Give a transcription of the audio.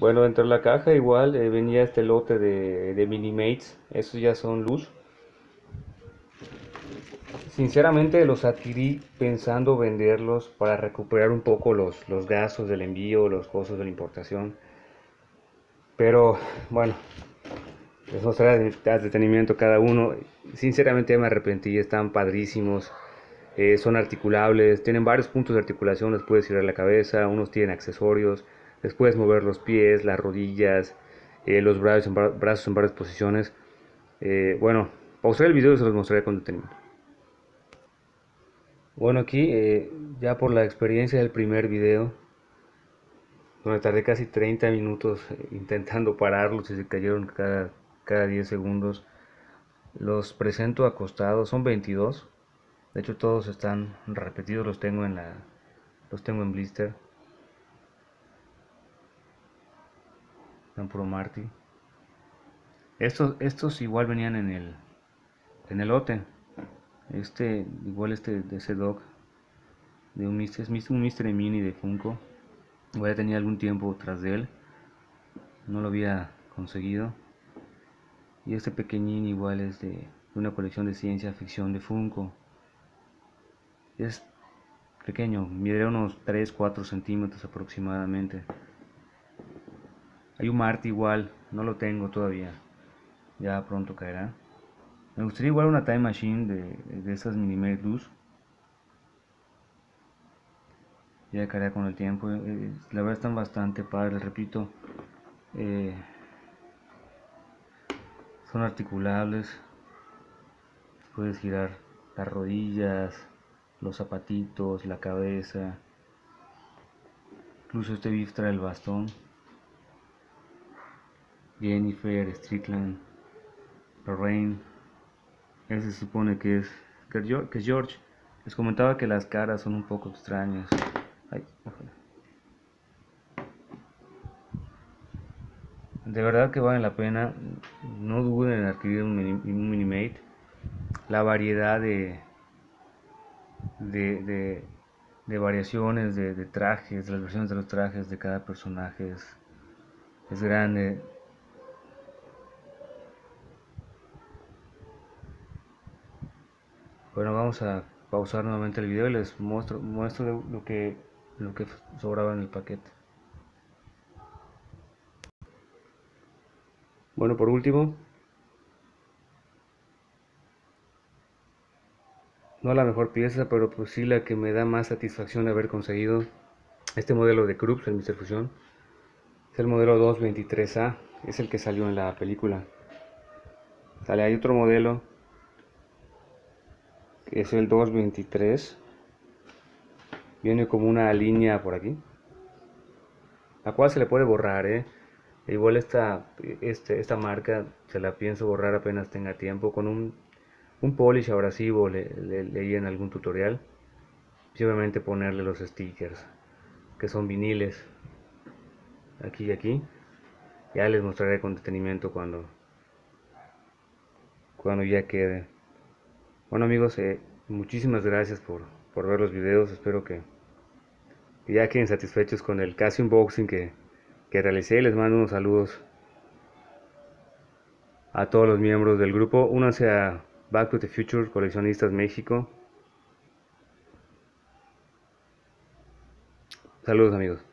Bueno, dentro de la caja igual eh, venía este lote de, de Minimates, esos ya son luz. Sinceramente los adquirí pensando venderlos para recuperar un poco los, los gastos del envío, los costos de la importación. Pero bueno, les mostraré a detenimiento cada uno. Sinceramente me arrepentí, están padrísimos. Eh, son articulables, tienen varios puntos de articulación, les puedes girar la cabeza, unos tienen accesorios, les puedes mover los pies, las rodillas, eh, los brazos en, varias posiciones. Eh, bueno, pausaré el video y se los mostraré con detenimiento. Bueno, aquí ya por la experiencia del primer video, donde tardé casi 30 minutos intentando pararlos y se cayeron cada, cada 10 segundos, los presento acostados, son 22 de hecho todos están repetidos, los tengo en la los tengo en blister. Están puro Marty. Estos estos igual venían en el en el lote. Este igual este de ese dog de un Mister, un Mister Mini de Funko. Igual ya tenía algún tiempo tras de él. No lo había conseguido. Y este pequeñín igual es de una colección de ciencia ficción de Funko es pequeño, mide unos 3-4 centímetros aproximadamente. Hay un Marte igual, no lo tengo todavía, ya pronto caerá. Me gustaría igual una Time Machine de, de esas Minimate Luz. Ya caerá con el tiempo, eh, eh, la verdad están bastante padres, repito. Eh, son articulables, puedes girar las rodillas, los zapatitos, la cabeza. Incluso este beef trae el bastón. Jennifer, Strickland, Lorraine. Ese se supone que es, que es George. Les comentaba que las caras son un poco extrañas. de verdad que vale la pena. No duden en adquirir un, un Minimate. La variedad de, de, de, variaciones de, de, trajes, las versiones de los trajes de cada personaje es, es grande. Bueno, vamos a pausar nuevamente el video y les muestro, muestro lo que, lo que sobraba en el paquete. Bueno, por último, no la mejor pieza, pero pues sí la que me da más satisfacción de haber conseguido este modelo de Krups, el Mr. Fusion. Es el modelo 223A, es el que salió en la película. Sale, hay otro modelo, es el 223. Viene como una línea por aquí, la cual se le puede borrar, ¿eh? Igual esta, este, esta marca se la pienso borrar apenas tenga tiempo con un un polish abrasivo le, leí en algún tutorial obviamente ponerle los stickers que son viniles aquí y aquí ya les mostraré con detenimiento cuando cuando ya quede bueno amigos eh, muchísimas gracias por, por, ver los videos espero que, ya queden satisfechos con el casi unboxing que, que realicé les mando unos saludos a todos los miembros del grupo únanse a Back to the Future Coleccionistas México. Saludos amigos.